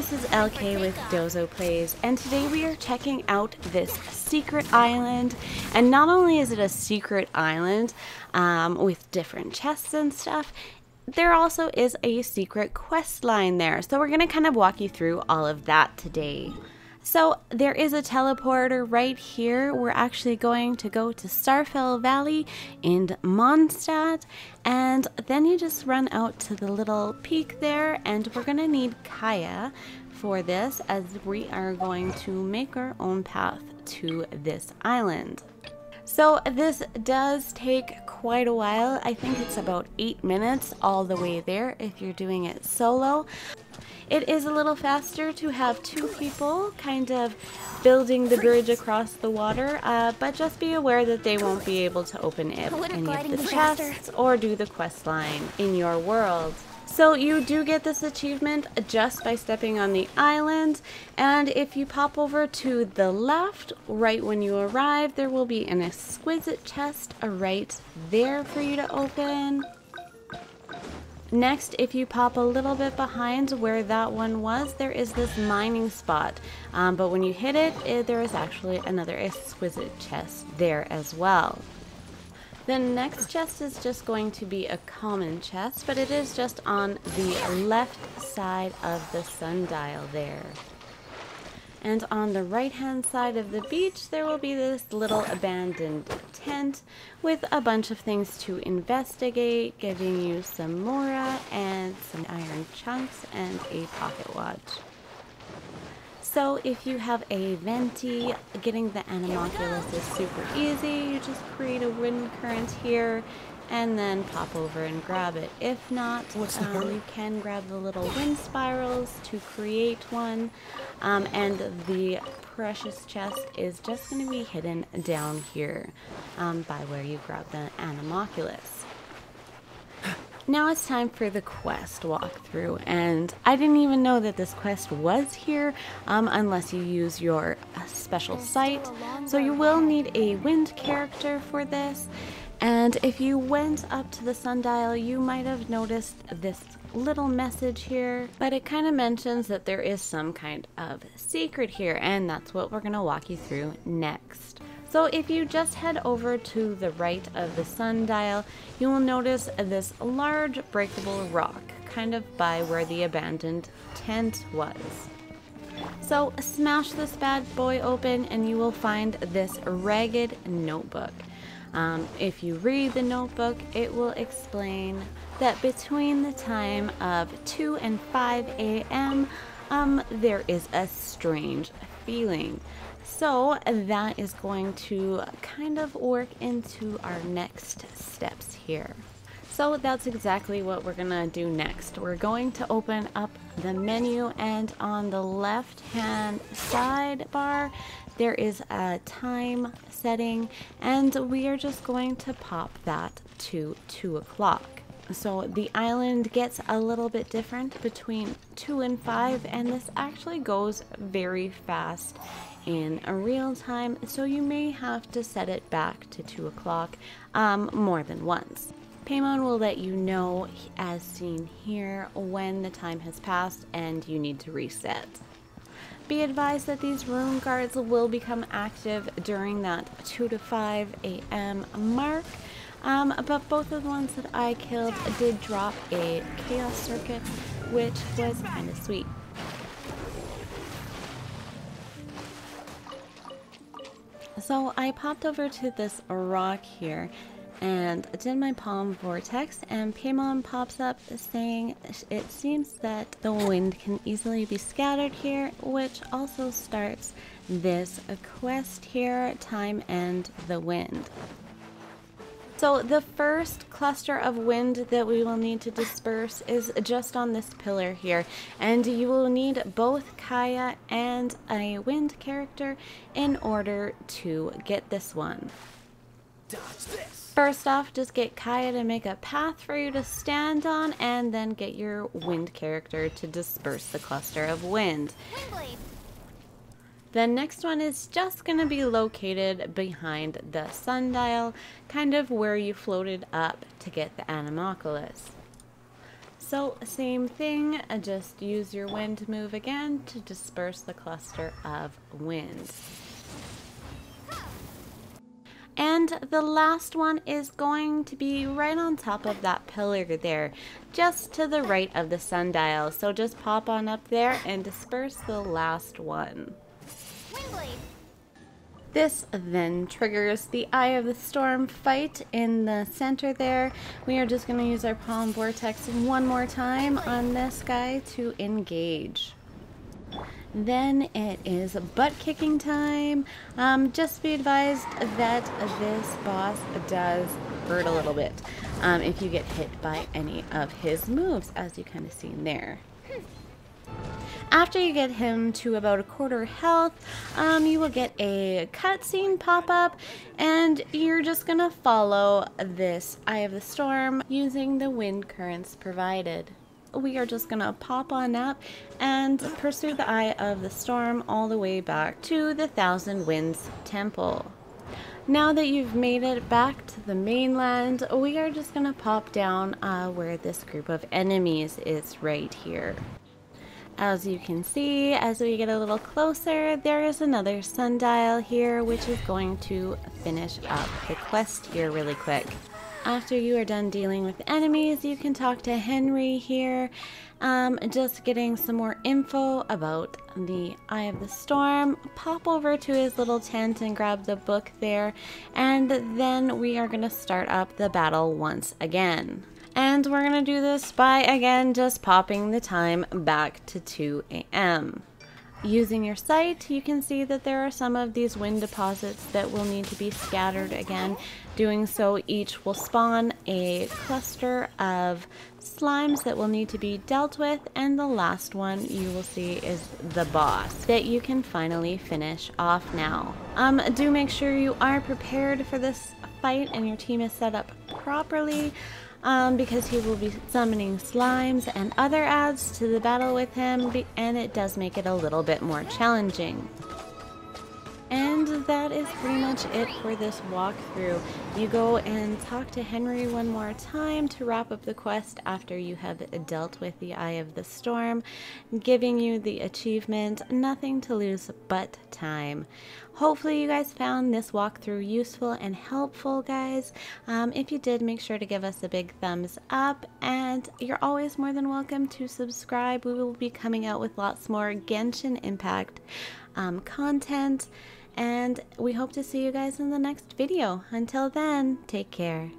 this is LK with Dozo Plays, and today we are checking out this secret island. And not only is it a secret island um, with different chests and stuff, there also is a secret quest line there. So we're going to kind of walk you through all of that today. So there is a teleporter right here. We're actually going to go to Starfell Valley in Mondstadt and then you just run out to the little peak there and we're going to need Kaeya for this as we are going to make our own path to this island. So this does take quite a while. I think it's about eight minutes all the way there if you're doing it solo. It is a little faster to have two people kind of building the bridge across the water, uh, but just be aware that they won't be able to open any of the chests or do the quest line in your world. So you do get this achievement just by stepping on the island and if you pop over to the left right when you arrive there will be an exquisite chest right there for you to open. Next, if you pop a little bit behind where that one was, there is this mining spot. Um, but when you hit it, it, there is actually another exquisite chest there as well. The next chest is just going to be a common chest, but it is just on the left side of the sundial there. And on the right hand side of the beach, there will be this little abandoned tent with a bunch of things to investigate, giving you some mora and some iron chunks and a pocket watch. So if you have a venti, getting the Anemoculus is super easy. You just create a wind current here and then pop over and grab it. If not, um, you can grab the little wind spirals to create one. Um, and the precious chest is just going to be hidden down here um, by where you grab the Anemoculus. Now it's time for the quest walkthrough, and I didn't even know that this quest was here um, unless you use your uh, special sight. So you will need a wind character for this, and if you went up to the sundial, you might have noticed this little message here, but it kind of mentions that there is some kind of secret here, and that's what we're going to walk you through next. So if you just head over to the right of the sundial, you will notice this large breakable rock, kind of by where the abandoned tent was. So smash this bad boy open and you will find this ragged notebook. Um, if you read the notebook, it will explain that between the time of 2 and 5 a.m., um, there is a strange feeling. So that is going to kind of work into our next steps here. So that's exactly what we're gonna do next. We're going to open up the menu and on the left hand sidebar there is a time setting and we are just going to pop that to 2 o'clock. So the island gets a little bit different between 2 and 5 and this actually goes very fast in real time so you may have to set it back to 2 o'clock um, more than once. Paimon will let you know as seen here when the time has passed and you need to reset. Be advised that these ruin guards will become active during that 2 to 5 a.m. mark. Um, but both of the ones that I killed did drop a chaos circuit, which was kind of sweet. So I popped over to this rock here and did my palm vortex and Paimon pops up saying it seems that the wind can easily be scattered here which also starts this quest here time and the wind so the first cluster of wind that we will need to disperse is just on this pillar here and you will need both Kaeya and a wind character in order to get this one. Dodge this. First off, just get Kaeya to make a path for you to stand on, and then get your wind character to disperse the cluster of wind. The next one is just going to be located behind the sundial, kind of where you floated up to get the Anemoculus. So same thing, uh, just use your wind move again to disperse the cluster of wind. And the last one is going to be right on top of that pillar there, just to the right of the sundial. So just pop on up there and disperse the last one. This then triggers the Eye of the Storm fight in the center there. We are just going to use our Palm Vortex one more time on this guy to engage. Then it is butt kicking time. Um, just be advised that this boss does hurt a little bit um, if you get hit by any of his moves, as you kind of seen there. After you get him to about a quarter health, um, you will get a cutscene pop up, and you're just gonna follow this Eye of the Storm using the wind currents provided we are just gonna pop on up and pursue the eye of the storm all the way back to the Thousand Winds Temple. Now that you've made it back to the mainland, we are just gonna pop down uh, where this group of enemies is right here. As you can see, as we get a little closer, there is another sundial here, which is going to finish up the quest here really quick. After you are done dealing with enemies, you can talk to Henry here, um, just getting some more info about the Eye of the Storm. Pop over to his little tent and grab the book there, and then we are going to start up the battle once again. And we're going to do this by, again, just popping the time back to 2 a.m. Using your sight, you can see that there are some of these wind deposits that will need to be scattered again. Doing so, each will spawn a cluster of slimes that will need to be dealt with, and the last one you will see is the boss that you can finally finish off now. Um, do make sure you are prepared for this fight and your team is set up properly um, because he will be summoning slimes and other ads to the battle with him, and it does make it a little bit more challenging. And that is pretty much it for this walkthrough. You go and talk to Henry one more time to wrap up the quest after you have dealt with the Eye of the Storm, giving you the achievement, nothing to lose but time. Hopefully you guys found this walkthrough useful and helpful, guys. Um, if you did, make sure to give us a big thumbs up, and you're always more than welcome to subscribe. We will be coming out with lots more Genshin Impact um, content, and we hope to see you guys in the next video. Until then, take care.